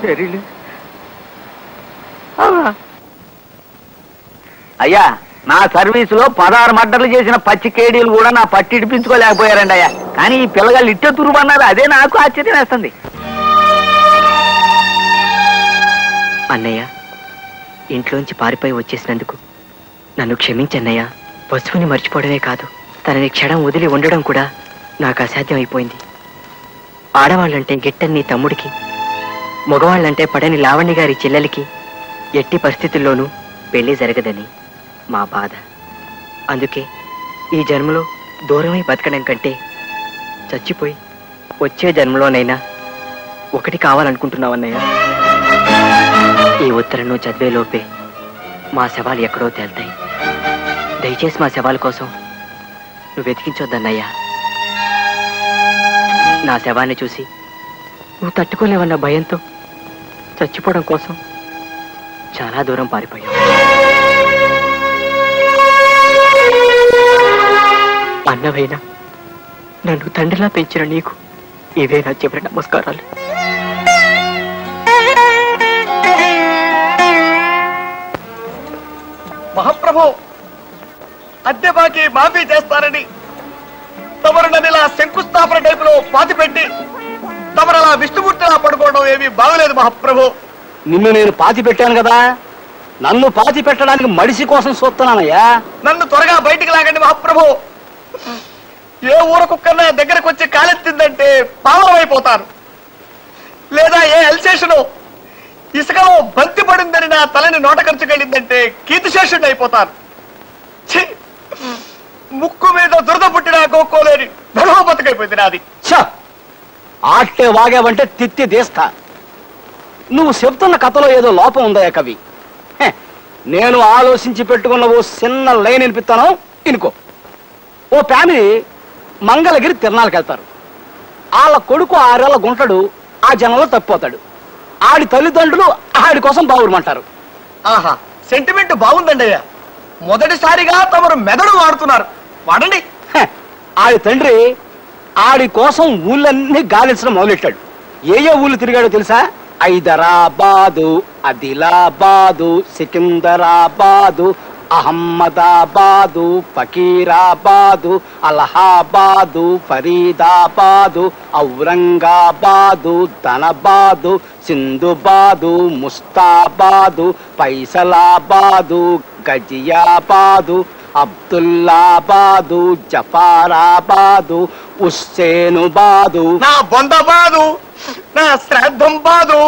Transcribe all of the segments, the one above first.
చెరీలు అయ్యా నా సర్వీసులో పదహారు మడ్డలు చేసిన పచ్చి కేడీలు కూడా నా పట్టి ఇడిపించుకోలేకపోయారండి అయ్యా. కానీ ఈ పిల్లగాళ్ళు ఇట్టే తురుమన్నారు అదే నాకు ఆశ్చర్యం వేస్తుంది. అన్నయ్య ఇంట్లోంచి పారిపోయి వచ్చేసినందుకు నన్ను క్షమించన్నయ్య వస్తువుని మర్చిపోవడమే కాదు తనని క్షణం వదిలి ఉండడం కూడా నాకు అసాధ్యం అయిపోయింది ఆడవాళ్ళంటే గిట్టని తమ్ముడికి మగవాళ్ళంటే పడని లావణ్య గారి చెల్లెలికి ఎట్టి పరిస్థితుల్లోనూ పెళ్ళి జరగదని మా బాధ. అందుకే ఈ జన్మలో దూరమై బతకడం కంటే చచ్చిపోయి వచ్చే జన్మలోనైనా ఒకటి కావాలనుకుంటున్నావన్నయ్య. ఈ ఉత్తరం చదివేలోపే చదివే లోపే మా శవాలు ఎక్కడో తేల్తాయి. దయచేసి మా శవాల కోసం నువ్వు వెతికించొద్దన్నయ్యా. నా శవాన్ని చూసి. నువ్వు తట్టుకోలేవన్న భయంతో చచ్చిపోవడం కోసం చాలా దూరం పారిపోయావు. అన్నవైనా నన్ను తండ్రిలా పెంచిన నీకు ఇవే నా చివరి నమస్కారాలు. మహాప్రభు అద్దె బాకీ మాఫీ చేస్తారని తమరు నన్ను ఇలా శంకుస్థాపన టైపులో పాతి పెట్టి తమరు అలా విష్ణుమూర్తిలా పడుకోవడం ఏమీ బాగలేదు మహాప్రభు. నిన్ను నేను పాతి పెట్టాను కదా. నన్ను పాతి పెట్టడానికి మడిసి కోసం చూస్తున్నానయ్యా నన్ను త్వరగా బయటికి లాగండి మహాప్రభు. ఏ ఊర కుక్కన్నా దగ్గరకు వచ్చి కాలెత్తిందంటే పావనమైపోతాను లేదా ఏ అల్సేషను ఇసుకలో బంతి పడిందని నా తలని నోట ఖర్చుకెళ్ళిందంటే కీర్తిశేషుడు అయిపోతాను! ముక్కు మీద దురద పుట్టినా గోక్కోలేని ధర్మ బతుకైపోయింది నాది! ఆట్టే వాగావంటే తిత్తి తీస్తా నువ్వు చెప్తున్న కథలో ఏదో లోపం ఉందా కవి. నేను ఆలోచించి పెట్టుకున్న ఓ చిన్న లైన్ వినిపిస్తాను ఇనుకో. ఓ ఫ్యామిలీ మంగళగిరి తిరణాలకు వెళ్తారు. వాళ్ళ కొడుకు ఆరేళ్ళ గుంటడు ఆ జనంలో తప్పిపోతాడు. ఆడి తల్లిదండ్రులు ఆడి కోసం బావురమంటారు. ఆహా సెంటిమెంట్ బాగుందండి అయ్యా మొదటిసారిగా తమరు మెదడు వాడుతున్నారు. వాడండి. ఆడి తండ్రి ఆడి కోసం ఊళ్ళన్నీ గాలించడం మొదలెట్టాడు. ఏ ఏ ఊళ్ళు తిరిగాడో తెలుసా? హైదరాబాదు అదిలాబాదు సికిందరాబాదు అహమ్మదాబాదు ఫకీరాబాదు అలహాబాదు ఫరీదాబాదు ఔరంగాబాదు ధనబాదు సింధుబాదు ముస్తాబాదు పైసలాబాదు గజియాబాదు అబ్దుల్లాబాదు జఫారాబాదు ఉస్సేనుబాదు. నా బొంద బాదు నా శ్రాద్ధం బాదు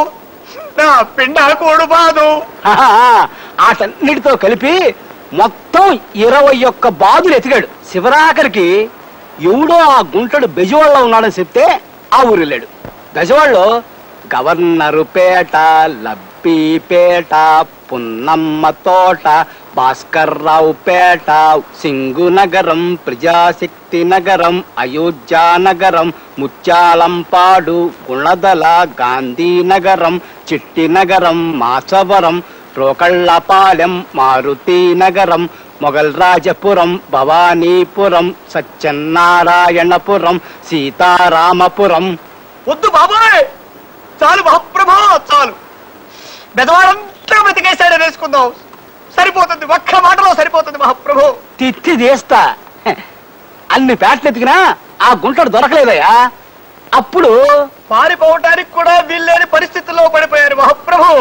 నా పిండాకోడు బాదు ఆహా, ఆటన్నిటితో కలిపి మొత్తం ఇరవై ఒక్క బాదులు ఎతికాడు. శివరాఖరికి ఎవడో ఆ గుంటడు బెజవాడలో ఉన్నాడని చెప్తే ఆ ఊరు వెళ్ళాడు బెజవాడలో గవర్నరు పేట లబ్బిపేట పున్నమ్మ తోట భాస్కర్రావు పేట సింగు నగరం ప్రజాశక్తి నగరం అయోధ్య నగరం ముత్యాలంపాడు గుణదల గాంధీ నగరం చిట్టి నగరం మాచవరం రోకళ్ళపాలెం మారుతి నగరం మొఘల్ రాజపురం భవానీపురం సత్యనారాయణపురం సీతారామపురం. వద్దు బాబాయ్! చాలు మహాప్రభా చాలు. బెదవారంతా బతికేశాడని వేసుకుందాం. సరిపోతుంది. ఒక్క మాటలో సరిపోతుంది మహాప్రభు. తిత్తి తీస్తా. అన్ని పేటలు ఎతికినా ఆ గుంటడు దొరకలేదయ్యా. అప్పుడు పారిపోవటానికి కూడా వీల్లేని పరిస్థితుల్లో పడిపోయారు మహాప్రభు.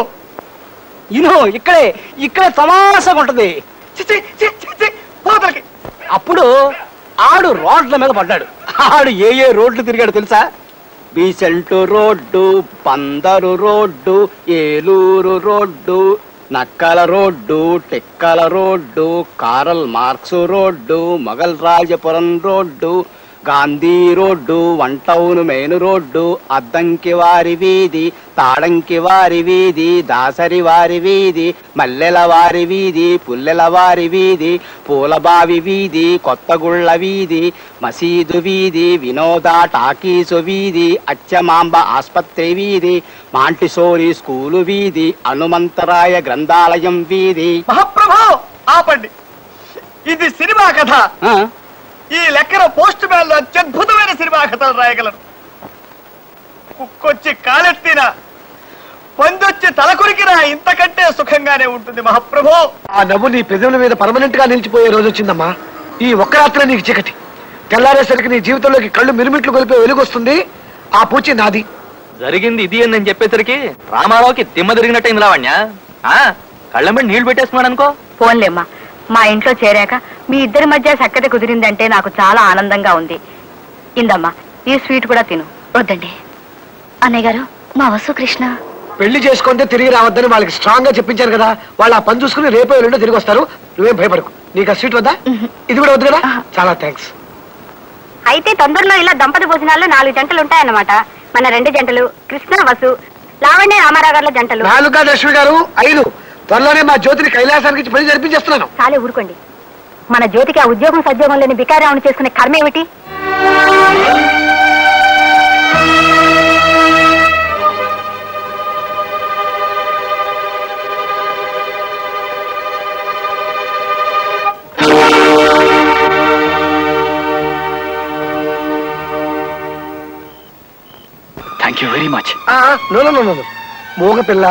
ఇను ఇక్కడే ఇక్కడే తమాషగా ఉంటది. చిచి పోతలకి అప్పుడు ఆడు రోడ్ల మీద పడ్డాడు. ఆడు ఏ ఏ రోడ్లు తిరిగాడు తెలుసా? Besant road పందరు road Eluru road నక్కల రోడ్డు టెక్కల road Karl Marx road Mogalrajapuram road Gandhi road one town main road Addanki వారి వీధి తాడంకి వారి వీధి దాసరి వారి వీధి మల్లెల వారి వీధి పుల్లెల వారి వీధి పూలబావి వీధి కొత్తగుళ్ళ వీధి మసీదు వీధి వినోద టాకీసు వీధి అచ్చమాంబ ఆస్పత్రి వీధి మాంటిసోరి స్కూలు వీధి హనుమంతరాయ గ్రంథాలయం వీధి. మహాప్రభు ఆపండి. ఇది సినిమా కథ. ఈ లెక్కన పోస్ట్ మ్యాన్లో అత్యద్భుతమైన సినిమా కథలు రాయగలరు. కుక్కొచ్చి కాలెత్తినా పందొచ్చి తలకొరికినా ఇంతకంటే సుఖంగానే ఉంటుంది మహాప్రభు. ఆ నవ్వు నీ పెదవుల మీద పర్మనెంట్గా నిలిచిపోయే రోజు వచ్చిందమ్మా. ఈ ఒక్క రాత్రే నీకు చీకటి. తెల్లారేసరికి నీ జీవితంలోకి కళ్ళు మిరుమిట్లు కొలిపే వెలుగు వస్తుంది. ఆ పూచి నాది. జరిగింది ఇది అని నేను చెప్పేసరికి రామారావుకి దిమ్మ తిరిగినట్టయింది లావణ్య ఆ, కళ్ళ మీద నీళ్ళు పెట్టేస్తున్నాడు అనుకో ఫోన్లేమ్మా మా ఇంట్లో చేరాక మీ ఇద్దరి మధ్య సక్కత కుదిరిందంటే నాకు చాలా ఆనందంగా ఉంది. ఇందమ్మా ఈ స్వీట్ కూడా తిను. వద్దండి. అన్నయ్య గారు మా వసు కృష్ణ పెళ్ళి చేసుకుంటే తిరిగి రావద్దని వాళ్ళకి స్ట్రాంగ్గా చెప్పించాను కదా వాళ్ళు ఆ పని చూసుకుని రేపో ఎల్లుండో తిరిగి వస్తారు. నువ్వేం భయపడకు. నీకు ఆ సీట్ వద్దా? ఇది కూడా వద్దు కదా? చాలా థ్యాంక్స్ అయితే తొందరలో ఇలా దంపతి భోజనాల్లో నాలుగు జంటలు ఉంటాయన్నమాట. మన రెండు జంటలు కృష్ణ వసు లావణ్య రామారావు గారుల జంటలు. నాలుగా లక్ష్మి గారు ఐదు. త్వరలోనే మా జ్యోతిని కైలాసానికి పెళ్ళి జరిపించేస్తున్నాను. చాలే ఊరుకోండి. మన జ్యోతికి ఆ ఉద్యోగం సద్యోగం లేని బికారావుని చేసుకునే కర్మ ఏమిటి? థ్యాంక్ యూ వెరీ మచ్ ఆ, no no no no no. మూగ పిల్ల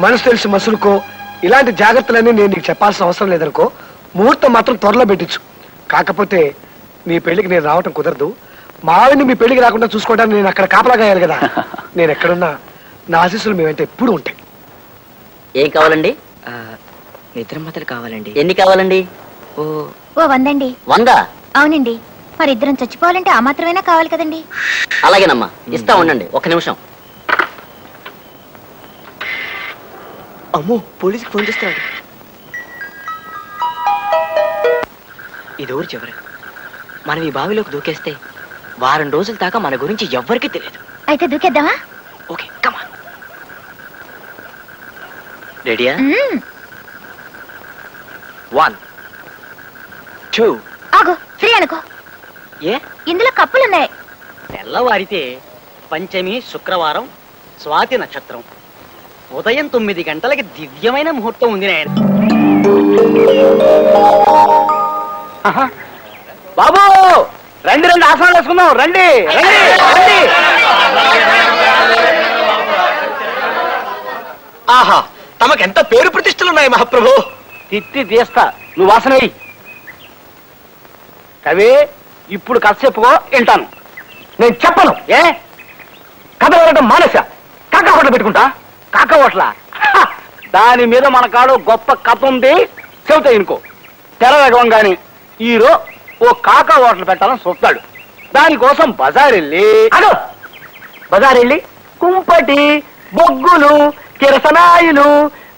మనసు తెలిసి మసులుకో ఇలాంటి జాగ్రత్తలన్నీ నేను నీకు చెప్పాల్సిన అవసరం లేదనుకో ముహూర్తం మాత్రం త్వరలో పెట్టించు. కాకపోతే నీ పెళ్ళికి నేను రావటం కుదరదు. మా ఆవిడ్ని మీ పెళ్ళికి రాకుండా చూసుకోవడానికి నేను అక్కడ కాపలాగా అయ్యాలి కదా. నేను ఎక్కడున్నా నా ఆశీస్సులు మేమంటే ఎప్పుడు ఉంటాయి. ఏం కావాలండి? నిద్ర మాత్రలు కావాలండి. ఎన్ని కావాలండి? ఓ ఓ వందండి. వంద? అవునండి. మరి ఇద్దరం చచ్చిపోవాలంటే ఆ మాత్రమైనా కావాలి కదండి? అలాగేనమ్మా. ఇస్తా ఉండండి. ఒక నిమిషం. అమ్మో పోలీసుకి ఫోన్ చేస్తాడు ఇది ఊరు చివరి? మనం ఈ బావిలోకి దూకేస్తే వారం రోజుల దాకా మన గురించి ఎవ్వరికీ తెలియదు. అయితే దూకేద్దామా? ఓకే కమా రెడీయా. వన్ టూ ఆగు ఫ్రీ అనుకో. ఏ? ఇందులో కప్పులున్నాయి. తెల్లవారితే పంచమి శుక్రవారం స్వాతి నక్షత్రం. ఉదయం తొమ్మిది గంటలకి దివ్యమైన ముహూర్తం ఉంది నాయన. బాబు! రండి రండి ఆసనాలు వేసుకుందాం. రండి రండి రండి. ఆహా తమకెంత పేరు ప్రతిష్టలు ఉన్నాయి మహాప్రభు? తిత్తి తీస్తా. నువ్వు వాసన కవి ఇప్పుడు కథ చెప్పుకో వింటాను. నేను చెప్పను. ఏ? కథ వెళ్ళడం మానేసా కాకా పెట్టుకుంటా? కాక హోటల దాని మీద మన కాడు గొప్ప కథ ఉంది. చెబుతా ఇనుకో. తెర వేగంగాని ఈరో ఓ కాకా హోటల్ పెట్టాలని చూస్తాడు. దానికోసం బజార్ వెళ్ళి అదో! బజార్ వెళ్ళి కుంపటి బొగ్గులు కిరసనాయిలు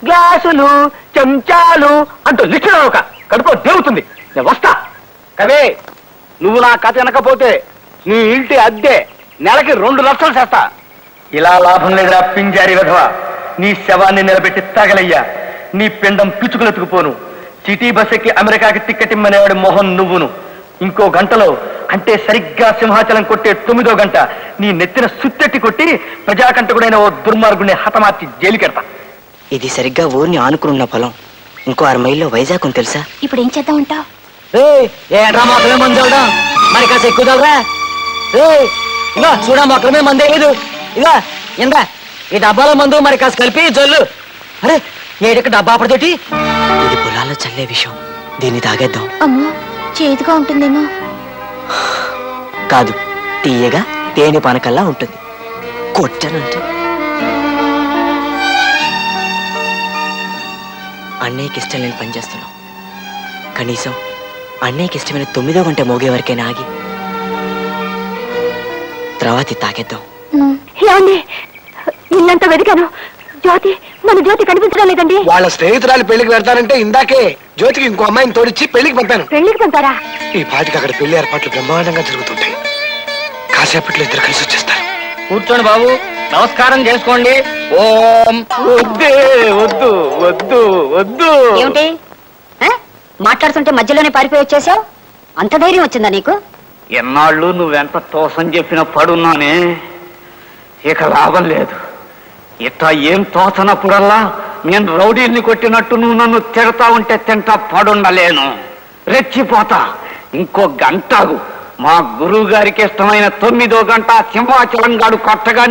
గ్లాసులు చెంచాలు అంటూ లిఖిన ఒక కడుపు దేవుతుంది నేను వస్తా. కవే నువ్వు నా కథ వినకపోతే నీ ఇంటి అద్దె నెలకి రెండు లక్షలు చేస్తా. ఇలా లాభం లేదురా పింజారి విధవ. నీ శవాన్ని నిలబెట్టి తగలయ్యా. నీ పిండం పిచ్చుకులెత్తుకుపోను. సిటీ బస్ ఎక్కి అమెరికాకి టిక్కెట్ ఇమ్మనేవాడి మొహం నువ్వును. ఇంకో గంటలో అంటే సరిగ్గా సింహాచలం కొట్టే తొమ్మిదో గంట నీ నెత్తిన సుత్తెట్టి కొట్టి ప్రజాకంటకుడైన ఓ దుర్మార్గుని హతమార్చి జైలుకెడతా ఇది సరిగ్గా ఊరిని ఆనుకున్న పొలం. ఇంకో ఆరు మైల్లో వైజాగ్ ఉంది తెలుసా? ఇప్పుడు ఏం చేద్దాం ఉంటావు ఏంట్రా మొక్కమే మంది చూడడం మరి కాస్త ఎక్కువ చల్లరా ఇగో చూడ మొక్కమే మందే లేదు ఇగో ఇందా. ఈ డబ్బాలో మందు మరి కాస్త కలిపి జల్లు. అరే ఏడకి డబ్బా అప్పటితోటి? ఇది పొలాల్లో చల్లే విషయం. దీన్ని తాగేద్దాం. అమ్మో చేదుగా ఉంటుందేమో. కాదు తీయగా తేనె పానకల్లా ఉంటుంది. కొట్టనంటే. అన్నయ్యకి ఇష్టం లేని పని చేస్తున్నాం. కనీసం అన్నయ్యకి ఇష్టమైన తొమ్మిదో గంట మోగే వరకైనా ఆగి తర్వాత తాగేద్దాం. ఏమండి? ఇల్లంతా వెతికాను. జ్యోతి మన జ్యోతి కనిపించడం లేదండి. వాళ్ళ స్నేహితురాలు పెళ్ళికి వెళ్తారంటే ఇందాకే జ్యోతికి ఇంకో అమ్మాయిని తోడిచ్చి పెళ్ళికి పంపాను. పెళ్ళికి పంపారా? ఈ పాటికి అక్కడ పెళ్ళి ఏర్పాట్లు బ్రహ్మాండంగా జరుగుతుంటాయి. కాసేపట్లో ఇద్దరు కలిసి వచ్చేస్తారు. కూర్చోండి బాబు. నమస్కారం చేసుకోండి. ఓం. వద్దే వద్దు వద్దు వద్దు. ఏమిటి? మాట్లాడుతుంటే మధ్యలోనే పారిపోయి వచ్చేసావు? అంత ధైర్యం వచ్చిందా నీకు? ఎన్నాళ్ళు నువ్వెంత తోసం చెప్పిన పడున్నానే. ఇక లాభం లేదు. ఇట్లా ఏం తోచనప్పుడల్లా నేను రౌడీల్ని కొట్టినట్టు నువ్వు నన్ను తిడతా ఉంటే తింటా పడుండలేను. రెచ్చిపోతా. ఇంకో గంటాగు మా గురువు గారికి ఇష్టమైన తొమ్మిదో గంట సింహాచలం గాడు కొట్టగానే